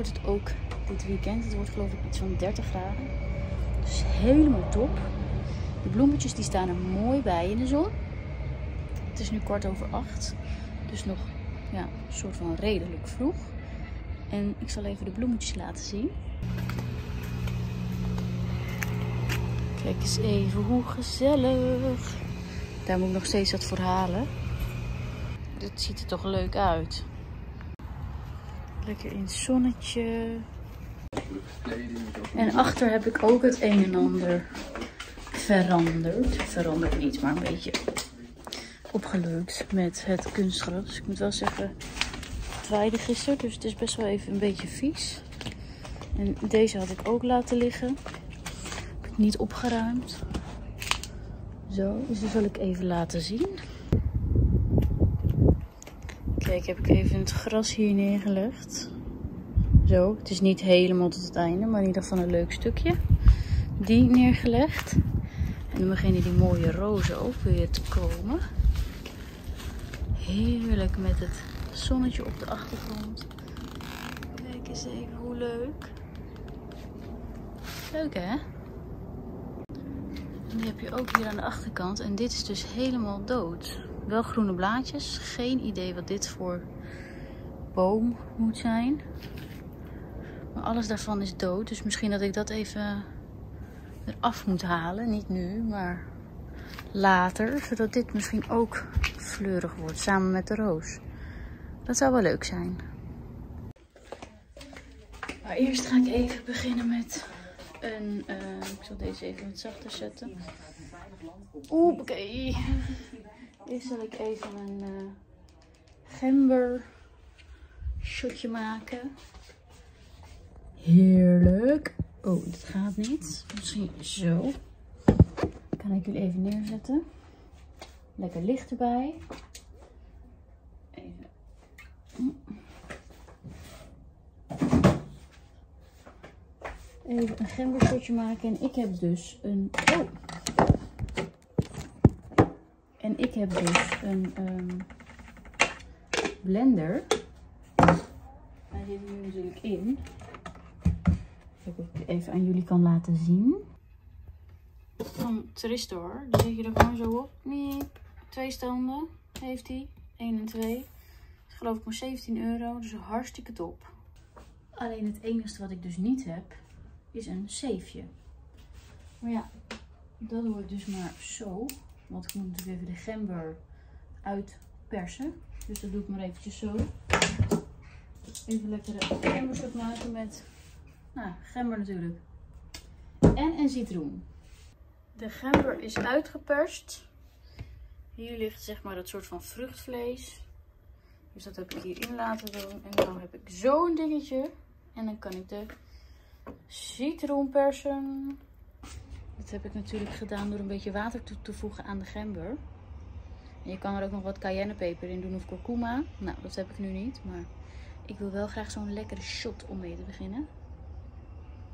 wordt het ook dit weekend. Het wordt geloof ik iets van 30 graden. Dus helemaal top. De bloemetjes die staan er mooi bij in de zon. Het is nu kwart over acht. Dus nog ja, een soort van redelijk vroeg. En ik zal even de bloemetjes laten zien. Kijk eens even hoe gezellig. Daar moet ik nog steeds wat voor halen. Dit ziet er toch leuk uit. Lekker in het zonnetje. En achter heb ik ook het een en ander veranderd. Veranderd niet, maar een beetje opgeleukt met het kunstgras. Ik moet wel zeggen, het waaide gisteren, dus het is best wel even een beetje vies. En deze had ik ook laten liggen. Heb ik niet opgeruimd. Zo, dus dat zal ik even laten zien. Kijk, heb ik even het gras hier neergelegd. Zo, het is niet helemaal tot het einde, maar in ieder geval een leuk stukje. Die neergelegd. En dan beginnen die mooie rozen ook weer te komen. Heerlijk met het zonnetje op de achtergrond. Kijk eens even hoe leuk. Leuk hè? En die heb je ook hier aan de achterkant. En dit is dus helemaal dood. Wel groene blaadjes. Geen idee wat dit voor boom moet zijn. Maar alles daarvan is dood. Dus misschien dat ik dat even eraf moet halen. Niet nu, maar later. Zodat dit misschien ook fleurig wordt. Samen met de roos. Dat zou wel leuk zijn. Maar eerst ga ik even beginnen met een... Uh, ik zal deze even wat zachter zetten. Oeh, oké. Eerst zal ik even een uh, gember shotje maken. Heerlijk. Oh, dit gaat niet. Misschien zo. Kan ik jullie even neerzetten. Lekker licht erbij. Even. Even een gembershotje maken. En ik heb dus een... Oh. En ik heb dus een um, blender. Hij zit nu natuurlijk in. Of ik even aan jullie kan laten zien. Van Tristor. Die zet je er gewoon zo op. Nee, twee standen heeft hij. 1 en 2. Dat is geloof ik maar 17 euro. Dus hartstikke top. Alleen het enige wat ik dus niet heb, is een zeefje. Maar ja, dat ik dus maar zo. Want ik moet natuurlijk even de gember uitpersen. Dus dat doe ik maar eventjes zo. Even lekker een gembershot maken met nou, gember natuurlijk. En een citroen. De gember is uitgeperst. Hier ligt zeg maar dat soort van vruchtvlees. Dus dat heb ik hierin laten doen. En dan heb ik zo'n dingetje. En dan kan ik de citroen persen. Dat heb ik natuurlijk gedaan door een beetje water toe te voegen aan de gember. En je kan er ook nog wat cayennepeper in doen of kurkuma. Nou, dat heb ik nu niet. Maar ik wil wel graag zo'n lekkere shot om mee te beginnen.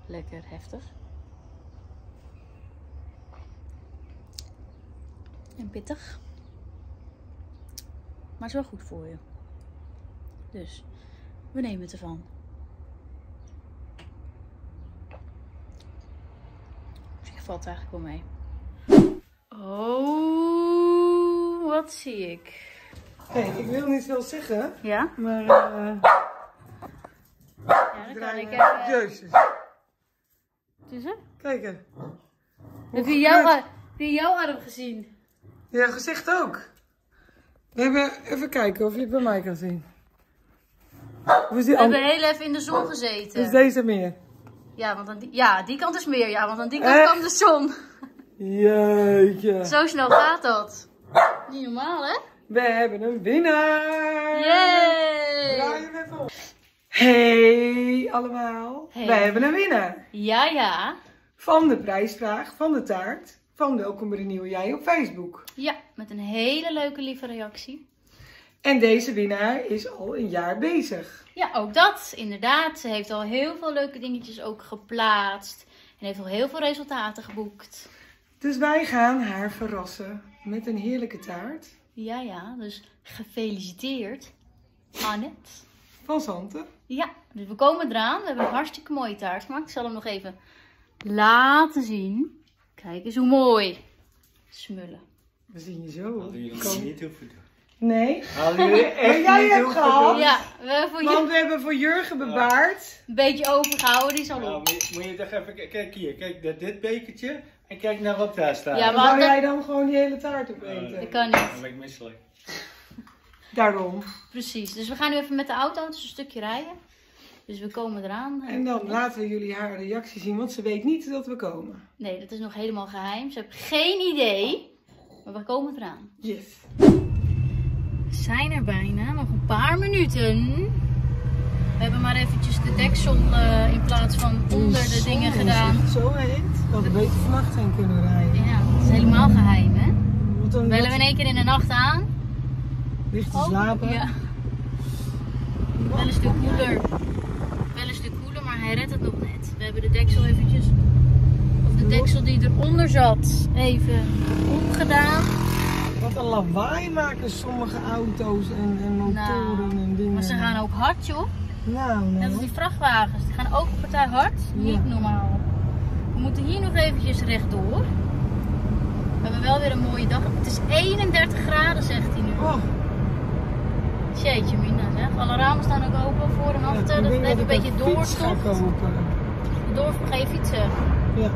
Lekker heftig. En pittig. Maar het is wel goed voor je. Dus, we nemen het ervan. Valt eigenlijk wel mee. Oh, wat zie ik? Hey, ik wil niet veel zeggen. Ja? Maar. Uh, ja, dan kan ik even. Jezus. Wat is er? Kijk er. Heb je, jouw, heb jouw arm gezien? Ja, gezicht ook. We hebben even kijken of je het bij mij kan zien. Hoe is die We hebben heel even in de zon gezeten. Is deze meer? Ja, want aan die, ja, die kant is meer, ja, want aan die kant Echt? kwam de zon. Jeetje. Zo snel gaat dat. Niet normaal, hè? We hebben een winnaar. Yay! Draai hem even op. Hey allemaal. Hey. We hebben een winnaar. Ja, ja. Van de prijsvraag van de taart van Welkom bij de Nieuwe Jij op Facebook. Ja, met een hele leuke lieve reactie. En deze winnaar is al een jaar bezig. Ja, ook dat, inderdaad. Ze heeft al heel veel leuke dingetjes ook geplaatst. En heeft al heel veel resultaten geboekt. Dus wij gaan haar verrassen met een heerlijke taart. Ja, ja. Dus gefeliciteerd, Annette. Van Santen. Ja, dus we komen eraan. We hebben een hartstikke mooie taart gemaakt. Ik zal hem nog even laten zien. Kijk eens hoe mooi. Smullen. We zien je zo. Hadden jullie niet hoeven doen. Nee. Hadden jullie echt Maar jij niet hebt gehad. Ja, we hebben voor Want je we hebben voor Jurgen bewaard. een beetje overgehouden. Die is al Nou, op. moet, je, moet je toch even kijk hier, kijk naar dit bekertje en kijk naar wat daar staat. Ja, maar jij dan gewoon die hele taart opeten? Dat kan niet. Dan ben ik misselijk. Daarom. Precies. Dus we gaan nu even met de auto. Een stukje rijden. Dus we komen eraan. En dan laten we jullie haar reactie zien, want ze weet niet dat we komen. Nee, dat is nog helemaal geheim. Ze heeft geen idee. Maar we komen eraan. Yes. Zijn er bijna. Nog een paar minuten. We hebben maar eventjes de deksel eh, in plaats van onder de dingen is gedaan. Zo heet. Dat we beter vannacht heen kunnen rijden. Ja, dat is helemaal geheim, hè? Bellen we in één keer in de nacht aan. ligt te slapen. Oh, Ja. Wel een stuk koeler. Wel een stuk koeler, maar hij redt het nog net. We hebben de deksel eventjes, of de deksel die eronder zat, even omgedaan. Wat een lawaai maken sommige auto's en, en motoren en dingen. Nou, Maar ze gaan ook hard, joh. Nou, Net als nou. die vrachtwagens. Die gaan ook een partij hard. Niet Ja. normaal. We moeten hier nog eventjes rechtdoor. We hebben wel weer een mooie dag. Het is 31 graden, zegt hij nu. Oh, Jeetje, Mina, zeg. Alle ramen staan ook open voor en achter. dat het even een beetje doorstopt. Door ga je fietsen. Ja.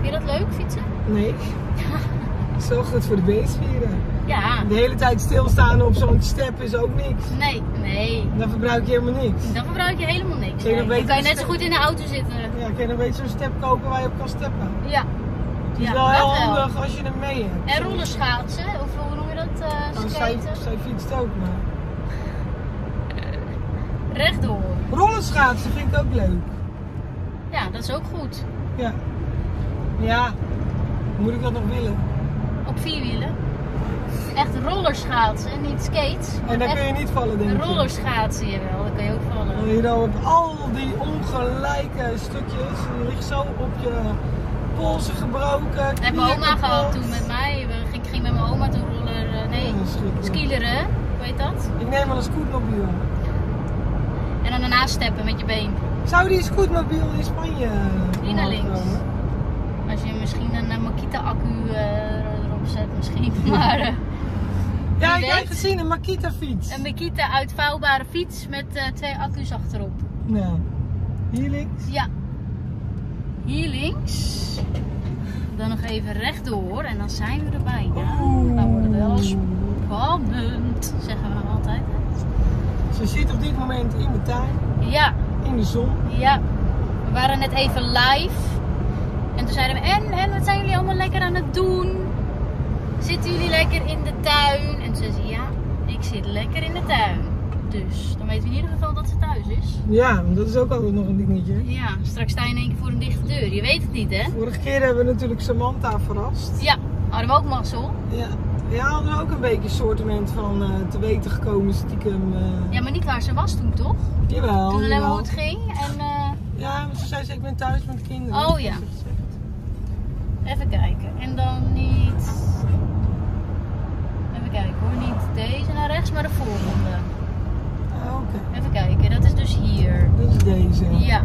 Vind je dat leuk, fietsen? Nee. Zo goed voor de beestvieren. Ja. De hele tijd stilstaan op zo'n step is ook niks. Nee, nee. Dan verbruik je helemaal niks. Dan gebruik je helemaal niks. Kun je Nee. Dan kan je net zo goed in de auto zitten. Ja, kun je een beetje zo'n step kopen waar je op kan steppen. Ja. Het is Ja, wel heel wel. handig als je hem mee hebt. En rollerschaatsen, of hoe noem je dat? eh Nou, zij, skaten. zij fietst ook maar. Rechtdoor. Rollerschaatsen vind ik ook leuk. Ja, dat is ook goed. Ja. Ja. Moet ik dat nog willen? Vierwielen. Echt rollerschaatsen, niet skates. En dan echt kun je niet vallen, denk ik. rollerschaatsen, jawel. Dan kan je ook vallen. En je dan op al die ongelijke stukjes. Je ligt zo op je polsen gebroken. Dat heb mijn oma gehad toen met mij. We- Ik ging met mijn oma toen roller, eh, nee, Ja, skileren, hoe heet dat? Ik neem wel een scootmobiel. En dan daarna steppen met je been. Zou die scootmobiel in Spanje Die naar links. Als je misschien een eh, Makita-accu eh, erop zet misschien. Maar eh, Ja, Wie ik heb weet. gezien, een Makita fiets. een Makita uitvouwbare fiets met eh, twee accu's achterop. Nou, hier links. Ja. Hier links. Dan nog even rechtdoor en dan zijn we er bijna. Dan wordt het wel spannend, zeggen we altijd. hè. Ze zit op dit moment in de tuin, Ja, in de zon. ja. We waren net even live. En toen zeiden we, en, en wat zijn jullie allemaal lekker aan het doen? Zitten jullie lekker in de tuin? En toen zei ze, ja, ik zit lekker in de tuin. Dus dan weten we in ieder geval dat ze thuis is. Ja, dat is ook altijd nog een dingetje. Ja, straks sta je in één keer voor een dichte deur. Je weet het niet, hè? Vorige keer hebben we natuurlijk Samantha verrast. Ja, hadden we ook mazzel. Ja, ja hadden we ook een beetje een soortement van eh, te weten gekomen stiekem. eh Ja, maar niet waar ze was toen, toch? Jawel. Toen jawel. hoe het ging. En eh, Ja, maar ze zei ze, ik ben thuis met de kinderen. Oh, ja. ze even kijken. En dan niet... Even kijken hoor. Niet deze naar rechts, maar de volgende. Ah, Oké, Even kijken. Dat is dus hier. dat is deze. Ja.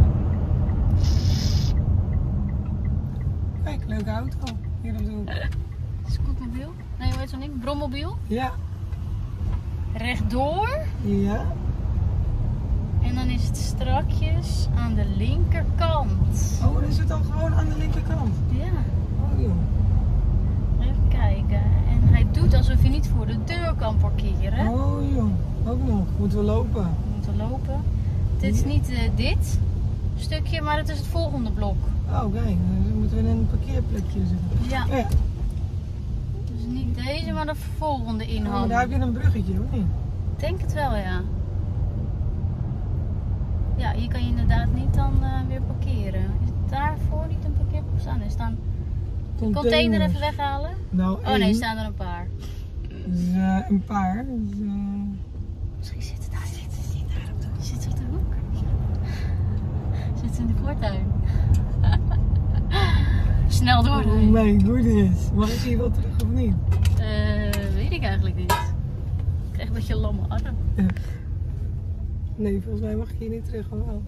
Kijk, leuke auto. Hier op de hoek. Scootmobiel. Nee, hoe heet zo'n ding? Brommobiel. Ja, Rechtdoor. ja. En dan is het strakjes aan de linkerkant. Oh, dan is het dan gewoon aan de linkerkant. Ja. Oh joh. Even kijken. En hij doet alsof hij niet voor de deur kan parkeren. Oh joh. Ook nog. Moeten we lopen. We moeten lopen. Dit is niet eh, dit stukje, maar het is het volgende blok. Oh kijk, dan moeten we in een parkeerplekje zitten. Ja. Ja, Dus niet deze, maar de volgende oh, maar inhang. daar heb je een bruggetje, of niet? Ik denk het wel, ja. Ja, hier kan je inderdaad niet dan eh, weer parkeren. Is daarvoor niet een parkeerplek staan? Er staan container even weghalen. Nou, Oh nee, één. er staan er een paar. Dus, eh, een paar. Dus, eh, Misschien zit het daar. Zit het niet daar op de hoek? Zit ze op de hoek? Zit ze in de voortuin? Snel door. oh hè? mijn goodness. Mag ik hier wel terug of niet? Eh, ik eigenlijk niet. Ik krijg een beetje een lamme arm. Nee, volgens mij mag ik hier niet terug. wel.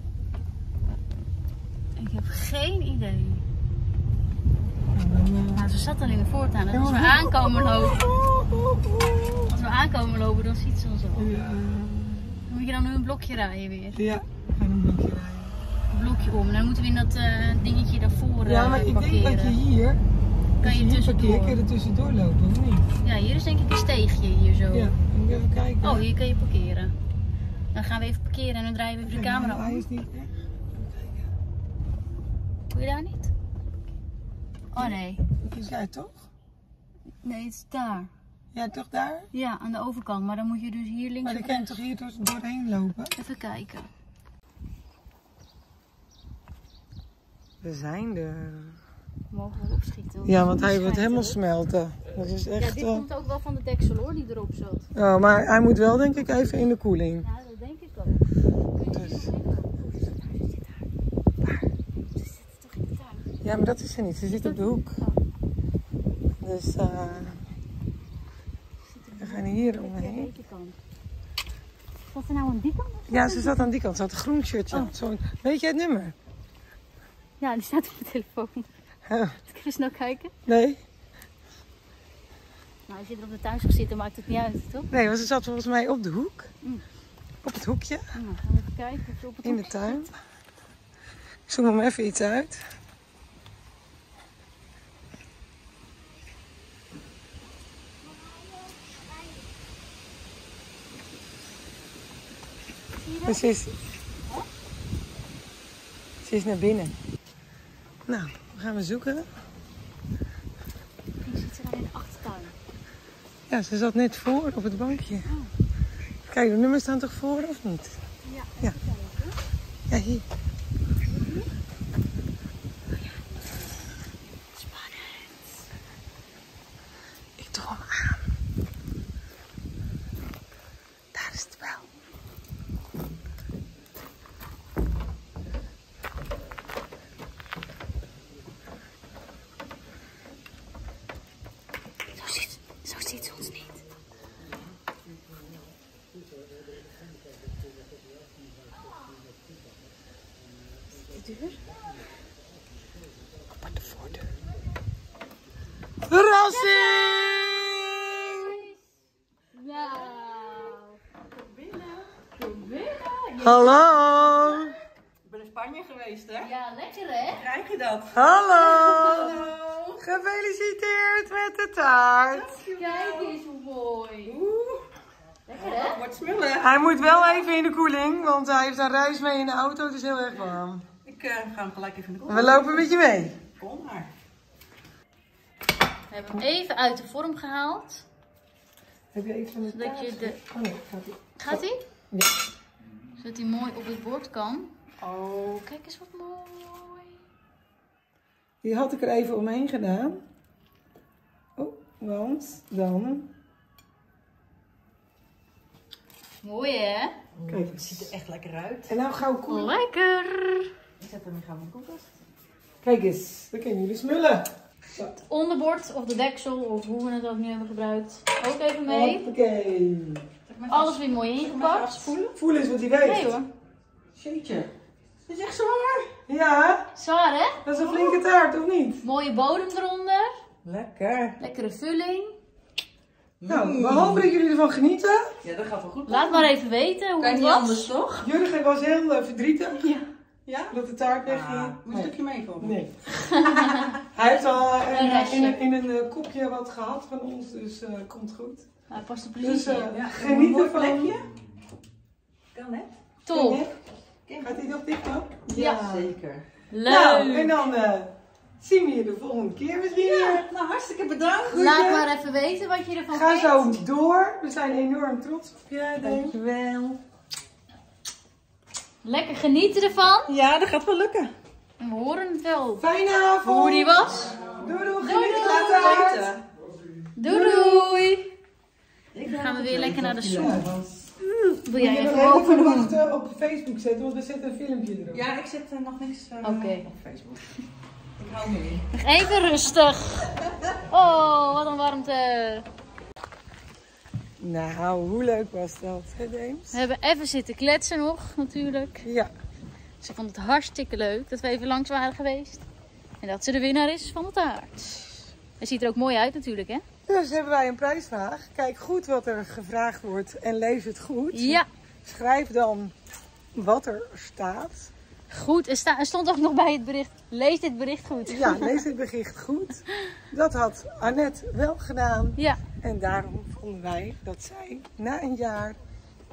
Ik heb geen idee. Nou, ze zat dan in de voortuin. En als we maar- aankomen lopen, als we aankomen lopen, dan ziet ze ons al. Dan moet je dan nu een blokje rijden weer. ja, we gaan een blokje rijden. Een blokje om. Dan moeten we in dat eh, dingetje daarvoor Ja, eh, maar ik parkeren. denk dat je hier, kan je je hier tussendoor. parkeert, kun je er tussendoor lopen, of niet? Ja, hier is denk ik een steegje hier zo. Ja, dan moet je even kijken. Oh, hier kun je parkeren. Dan gaan we even parkeren en dan draaien we even de camera Hij om. is niet echt. Doe je daar niet? Oh nee. Dat is jij toch? Nee, het is daar. Ja, toch daar? Ja, aan de overkant. Maar dan moet je dus hier links Maar dan kan je toch hier door, doorheen lopen? Even kijken. We zijn er. Mogen we opschieten? Ja, want hij wordt helemaal smelten. Dat is Ja, echt... dit eh, komt ook wel van de deksel hoor, die erop zat. Oh, maar hij moet wel denk ik even in de koeling. Ja, dat denk ik ook. Kun je Dus- hier nog heen lopen? Waar? Ze zitten toch in de tuin? Ja, maar dat is er niet. Ze zit op de hoek. Dus eh, we gaan hier Aan omheen. Zat er nou een die kant? Ja, ze zat aan die kant. Ze had een groen shirtje. Oh. Zo, weet je het nummer? Ja, die staat op mijn telefoon. Oh, Kun je snel kijken? nee? Nou, als je er op de zou zitten, maakt het niet uit, toch? Nee, want ze zat volgens mij op de hoek. Mm. Op het hoekje Nou, gaan we even kijken of ze op het in de tuin. zit. Ik zoek hem even iets uit. Je dat? Precies. Ze is naar binnen. Nou, we gaan we zoeken. Die zit ze dan in de achtertuin. Ja, ze zat net voor op het bankje. Kijk, de nummers staan toch voor of niet? Ja, Ja. Ja, hier. Spannend. Ik doe hem aan. Daar is het wel. Zo ziet, zo ziet ze ons niet. Is dit de deur? Op de voordeur. Verrassing! Nou. Hallo! Ik ben in Spanje geweest, hè? Ja, lekker hè? Krijg je dat? Hallo! Hallo! Gefeliciteerd met de taart! Kijk eens hoe mooi. Oeh, Lekker hè? het wordt smullen. Hij moet wel even in de koeling, want hij heeft een reis mee in de auto. Het is heel erg warm. Ik eh, ga hem gelijk even in de koel. We lopen met je mee. Kom maar. We hebben hem even uit de vorm gehaald. Heb je iets van de Zodat je de... Oh nee, gaat ie. Gaat hij? Ja. Zodat hij mooi op het bord kan. Oh, kijk eens wat mooi. Die had ik er even omheen gedaan. Oh, want dan... Mooi hè? Kijk Het ziet er echt lekker uit. En nou gauw koelen. Lekker. Ik zet hem nu gauw in de koelkast. Kijk eens, dan kunnen jullie smullen. Het onderbord of de deksel of hoe we het ook nu hebben gebruikt. Ook even mee. Oké. Alles weer mooi ingepakt. Voel eens wat hij weegt. Nee hoor. Jeetje. Dit is echt zwaar. Ja, Zwaar hè? dat is een flinke taart, of niet? Mooie bodem eronder. Lekker. Lekkere vulling. Nou, we hopen dat jullie ervan genieten. Ja, dat gaat wel goed. Laat maar even weten hoe Kan het niet was. anders, toch? Jurgen was heel eh, verdrietig Ja. Ja? dat de taart wegging. Ah, moet je een stukje? Nee. Hij heeft al eh, Een in, een, in een eh, kopje wat gehad van ons, dus eh komt goed. Hij past er Dus precies eh, in. Ja, geniet ervan. plekje. Kan hè? Top. Gaat hij nog dik dan? Ja. Zeker. Nou, en Leuk. dan eh, zien we je de volgende keer misschien weer. Ja, nou hartstikke bedankt. Laat maar even weten wat je ervan Ga vindt. zo door. We zijn enorm trots op je. denk ik. Dankjewel. Lekker genieten ervan. Ja, dat gaat wel lukken. En we horen het wel. Fijne avond. Hoe die was. Doei doei. Doei, Geniet doei. Weten. Doei doei. Dan gaan we weer lekker naar de zon. Wil jij even open wachten op Facebook zetten, want er zit een filmpje erop. Ja, ik zet er nog niks eh, op Facebook. Ik hou me in. Nog even rustig. Oh, wat een warmte. Nou, hoe leuk was dat, hè Deems? We hebben even zitten kletsen nog, natuurlijk. Ja, Ze vond het hartstikke leuk dat we even langs waren geweest. En dat ze de winnaar is van de taart. Hij ziet er ook mooi uit natuurlijk, hè? Dus hebben wij een prijsvraag. Kijk goed wat er gevraagd wordt en lees het goed. Ja, Schrijf dan wat er staat. goed. Er, sta, er stond ook nog bij het bericht. Lees dit bericht goed. Ja, lees het bericht goed. Dat had Annette wel gedaan. Ja, En daarom vonden wij dat zij na een jaar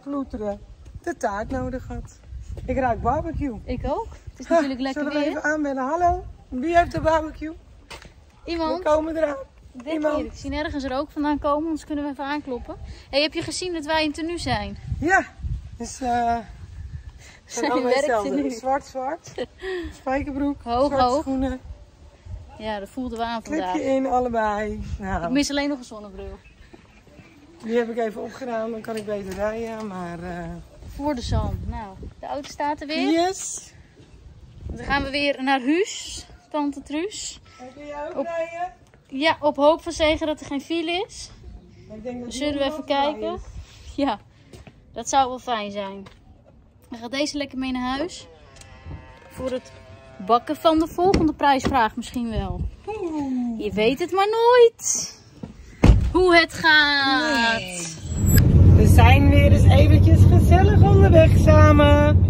ploeteren de taart nodig had. Ik ruik barbecue. ik ook. Het is Ha, natuurlijk lekker Zullen we weer. even aanbellen? Hallo? Wie heeft de barbecue? We Iemand, komen eraan. Ik denk iemand. hier. Ik zie nergens rook vandaan komen, anders kunnen we even aankloppen. hey, heb je gezien dat wij in tenue zijn? Ja, dus eh Zijn allemaal hetzelfde. Zwart, zwart. Spijkerbroek, Hoog, zwarte hoog. schoenen. Ja, dat voelden we aan vandaag. Clipje in, allebei. Ik Nou, mis alleen nog een zonnebril. die heb ik even opgedaan, dan kan ik beter rijden. Maar eh, Voor de zon. Nou, de auto staat er weer. yes. Dan gaan we weer naar huis, tante Truus. Heb je ook Op- rijden? Ja, op hoop van zeggen dat er geen file is. Ik denk dat Zullen we even kijken? Ja, dat zou wel fijn zijn. Dan gaat deze lekker mee naar huis. Voor het bakken van de volgende prijsvraag misschien wel. Je weet het maar nooit. Hoe het gaat. We zijn weer eens eventjes gezellig onderweg samen.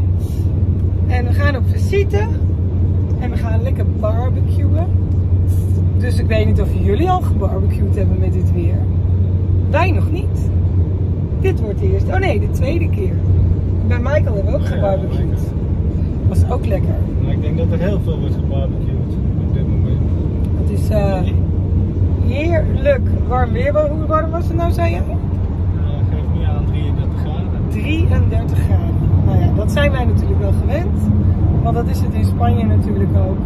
En we gaan op visite. En we gaan lekker barbecuen. Dus ik weet niet of jullie al gebarbecued hebben met dit weer. Wij nog niet. Dit wordt de eerste. Oh nee, de tweede keer. Bij Michael hebben we ook gebarbecued. Was ook lekker. Maar ik denk dat er heel veel wordt gebarbecued op dit moment. Het is eh, heerlijk warm weer. Hoe warm was het nou, zei je? Uh, geef niet aan 33 graden. 33 graden. Nou ja, dat zijn wij natuurlijk wel gewend. Want dat is het in Spanje natuurlijk ook.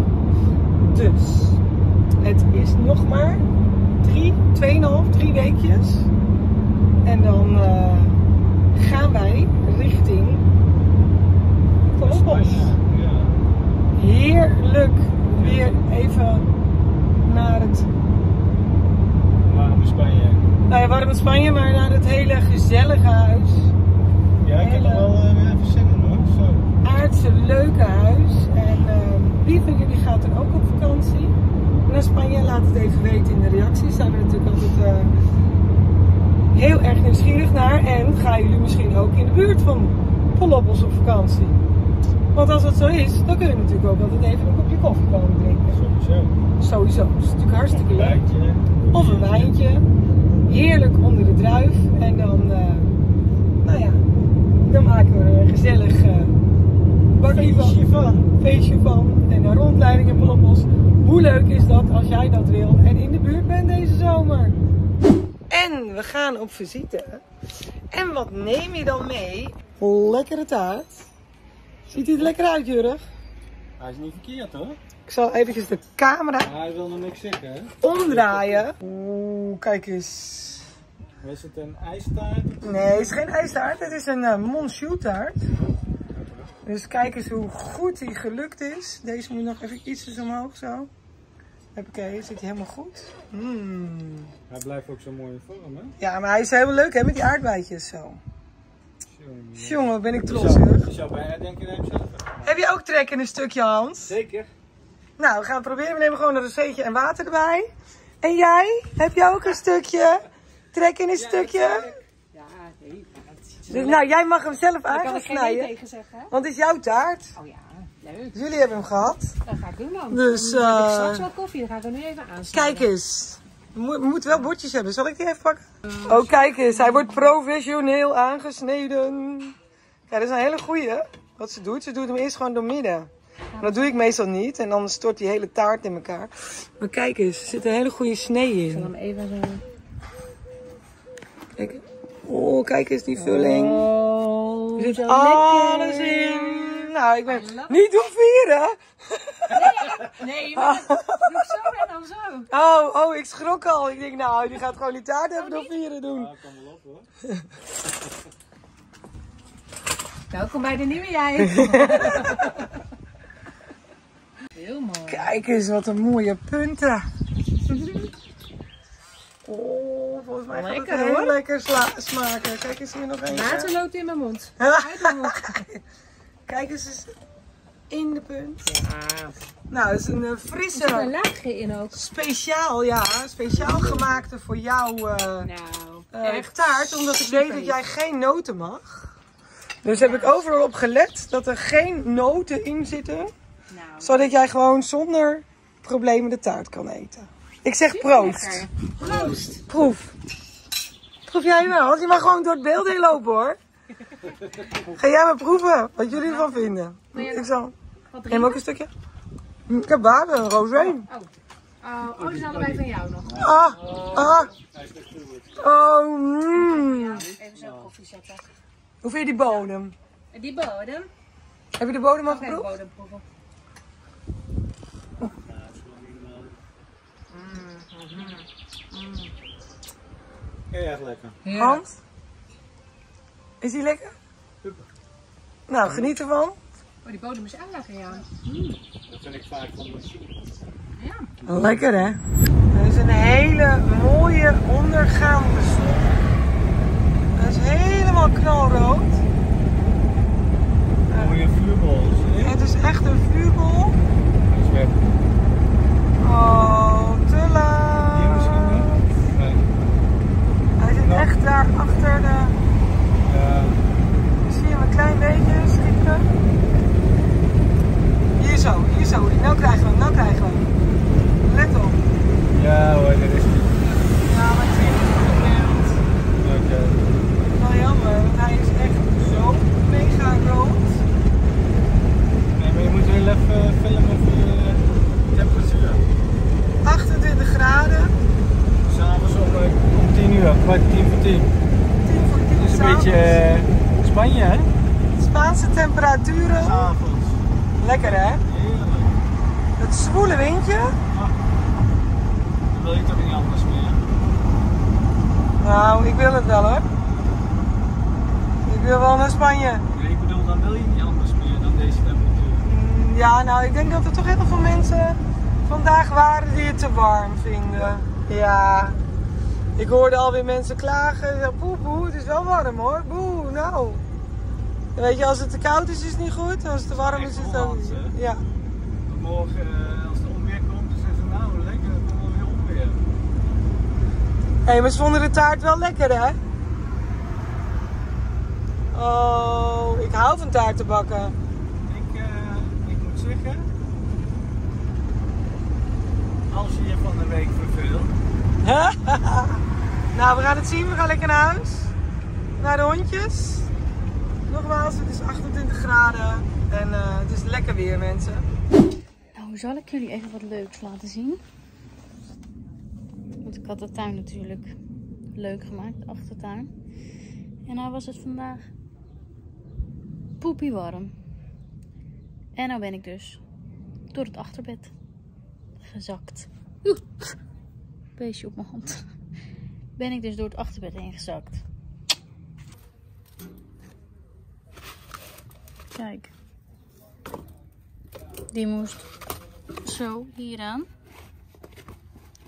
Dus, het is nog maar drie, 2,5, drie weekjes. En dan eh, gaan wij richting Columbus. Ja. Heerlijk weer even naar het, Warme Spanje. nou ja, warme Spanje, maar naar het hele gezellige huis. Ja, ik heb er wel weer even zin in hoor. Zo. aardse leuke huis. En ehm, wie van jullie gaat er ook op vakantie naar Spanje? Laat het even weten in de reacties. Zijn we natuurlijk altijd eh, heel erg nieuwsgierig naar. En gaan jullie misschien ook in de buurt van Poloppos op vakantie? Want als dat zo is, dan kun je natuurlijk ook altijd even een kopje koffie komen drinken. Sowieso. Sowieso. Dat is natuurlijk hartstikke leuk. Of een wijntje. Heerlijk onder de druif. En dan, eh, nou ja, dan maken we er een gezellig eh bakje van Feestje van. feestje van en een rondleiding in Poloppos. Hoe leuk is dat als jij dat wil en in de buurt bent deze zomer? En we gaan op visite. En wat neem je dan mee? Lekkere taart. Ziet hij er lekker uit, Jurg? Hij is niet verkeerd hoor. Ik zal eventjes de camera hij wil nog niks zeggen hè. omdraaien. Oeh, kijk eens. Is het een ijstaart? Nee, het is geen ijstaart. Het is een uh, taart. Dus kijk eens hoe goed die gelukt is. Deze moet nog even ietsjes omhoog zo. Oké, zit hij helemaal goed. Mm. Hij blijft ook zo mooi in vorm hè. Ja, maar hij is heel leuk hè, met die aardbeidjes zo. Jongen. Ben ik trots zou, hoor. je zou bijna denken zelf. Heb je ook trek in een stukje, Hans? Zeker. Nou, we gaan het proberen. We nemen gewoon een rozeetje en water erbij. En jij? Heb je ook een stukje? Trek in een stukje? Ja, nee. maar het is- Dus, nou, jij mag hem zelf Daar aan kan gaan ik geen snijden. tegen zeggen. hè? Want het is jouw taart. Oh ja, leuk. Jullie hebben hem gehad. Dat ga ik doen dan. Dus, Dan ik eh, straks wel koffie, dan ga ik er nu even aansluiten. Kijk eens. We mo- we moeten wel bordjes hebben. Zal ik die even pakken? Oh, kijk eens. Hij wordt professioneel aangesneden. Ja, dat is een hele goeie. Wat ze doet, ze doet hem eerst gewoon door midden. Maar dat doe ik meestal niet. En dan stort die hele taart in elkaar. Maar kijk eens, er zit een hele goede snee Ik zal in. hem even zo... Kijk. Oh, kijk eens die vulling. Oh, Er zit alles lekker. in. Nou, ik ben niet doen vieren. Nee, maar dat doe zo en dan zo. Oh, oh, ik schrok al. Ik denk, nou, die gaat gewoon die taart even door vieren doen. Ja, kan wel op hoor. Welkom bij de nieuwe jij. Heel mooi. Kijk eens, wat een mooie punten. Oh, volgens mij gaat Lekker, het heel hoor. lekker smaken. Kijk eens hier nog eens. Water loopt in mijn mond. Kijk eens eens in de punt. Ja. Nou, het is een eh, Er zit een frisse, laagje in ook. speciaal, ja, speciaal gemaakte voor jou eh, Nou, echt taart. Omdat ik weet dat jij geen noten mag. Dus heb ik overal op gelet dat er geen noten in zitten. Nou, Zodat jij gewoon zonder problemen de taart kan eten. Ik zeg proost. lekker. Proost. Proef. Proef jij wel? Want je mag gewoon door het beeld heen lopen hoor. Ga jij maar proeven wat jullie ervan vinden. Ik zal. Neem ook een stukje. Hm, Ik heb water, een rozijn. Oh, oh, die zijn allebei van jou nog. Ah, ah. Oh, mm. Even zo'n koffie zetten. Hoe vind je die bodem? En die bodem. Heb je de bodem al geproefd? bodem proeven. Erg lekker. Hans? Is die lekker? Nou, geniet ervan. Oh, die bodem is aardig, ja. Dat vind ik vaak van de Lekker hè? Het is een hele mooie ondergaande zon. Het is helemaal knalrood. mooie vuurbol. Het is echt een vuurbol. Dat is weg. Oh, te laat. Hij zit Ja. echt daar achter de... Ja. Zie je hem een klein beetje schikken? Hier zo, hier zo. Nou krijgen we hem, nou krijgen we hem. Let op. ja hoor, dat is niet. Ja, maar het niet goed in beeld. Oké. Wel jammer, want hij is echt zo mega rood. Nee, maar je moet heel even filmen voor de temperatuur. 28 graden. S'avonds om, eh, om 10 uur, kwart 10 voor 10. 10 voor 10 Dat is een beetje eh, Spanje hè? Spaanse temperaturen. S'avonds. Lekker hè? Heerlijk. Het zwoele windje. Dan wil je toch niet anders meer? Nou, ik wil het wel hoor. Ik wil wel naar Spanje. Nee, ik bedoel, dan wil je niet anders meer dan deze temperatuur. Mm, Ja, nou, ik denk dat er toch heel veel mensen vandaag waren die het te warm vinden. Ja. Ik hoorde alweer mensen klagen. Ja, Poe, poe, het is wel warm hoor. Boe, nou. Weet je, als het te koud is, is het niet goed. Als het te warm is, is het ook niet. Ja. Morgen, eh, als er onweer komt, dan zeggen ze nou lekker, er komt weer onweer. Hé, hey, maar ze vonden de taart wel lekker, hè? Oh, ik hou van taarten bakken. Ik, eh, ik moet zeggen, als je je van de week verveelt, nou, we gaan het zien. We gaan lekker naar huis. Naar de hondjes. Nogmaals, het is 28 graden. En eh, het is lekker weer, mensen. Nou, zal ik jullie even wat leuks laten zien? Want ik had de tuin natuurlijk leuk gemaakt, de achtertuin. En nou was het vandaag poepie warm. En nou ben ik dus door het achterbed gezakt. Oeh, beestje op mijn hand. Ben ik dus door het achterbed heen gezakt. Kijk. Die moest zo hieraan.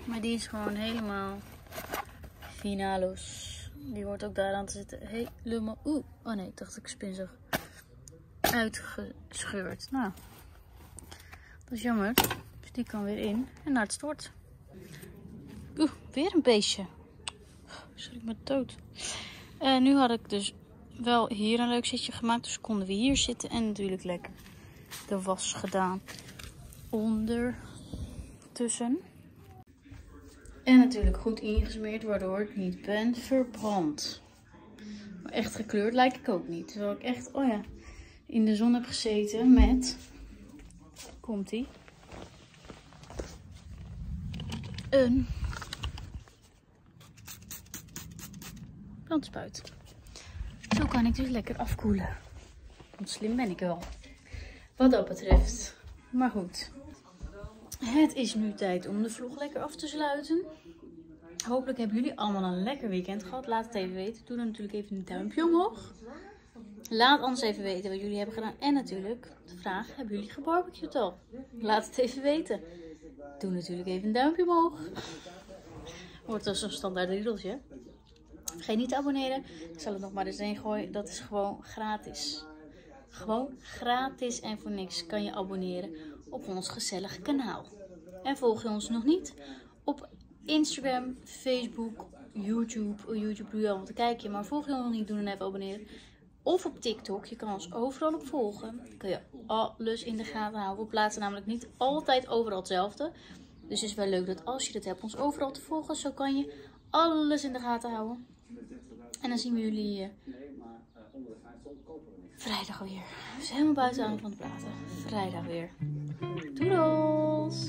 Maar die is gewoon helemaal finalos. Die wordt ook daaraan te zitten helemaal... Oeh, oh nee, dacht ik spinzig. Uitgescheurd. Nou, dat is jammer. Dus die kan weer in en naar het stort. Oeh, weer een beestje. Schrik me dood. En nu had ik dus wel hier een leuk zitje gemaakt. Dus konden we hier zitten en natuurlijk lekker de was gedaan ondertussen. En natuurlijk goed ingesmeerd, waardoor ik niet ben verbrand. Maar echt gekleurd lijk ik ook niet. Terwijl ik echt, oh ja, in de zon heb gezeten met... Komt ie. Een brandspuit. Zo kan ik dus lekker afkoelen. Want slim ben ik wel. Wat dat betreft. Maar goed. Het is nu tijd om de vlog lekker af te sluiten. Hopelijk hebben jullie allemaal een lekker weekend gehad. Laat het even weten. Doe dan natuurlijk even een duimpje omhoog. Laat anders even weten wat jullie hebben gedaan. En natuurlijk de vraag, hebben jullie gebarbecued al? Laat het even weten. Doe natuurlijk even een duimpje omhoog. Wordt dat zo'n standaard riedeltje. Vergeet niet te abonneren. Ik zal het nog maar eens heen gooien. Dat is gewoon gratis. Gewoon gratis en voor niks kan je abonneren op ons gezellige kanaal. En volg je ons nog niet op Instagram, Facebook, YouTube. Oh, YouTube doe je al te kijken, maar volg je ons nog niet, doe dan even abonneren. Of op TikTok, je kan ons overal op volgen. Dan kun je alles in de gaten houden. We plaatsen namelijk niet altijd overal hetzelfde. Dus het is wel leuk dat als je dit hebt, ons overal te volgen. Zo kan je alles in de gaten houden. En dan zien we jullie uh, vrijdag weer. Dus helemaal buiten aan van de praten. Vrijdag weer. Doedels!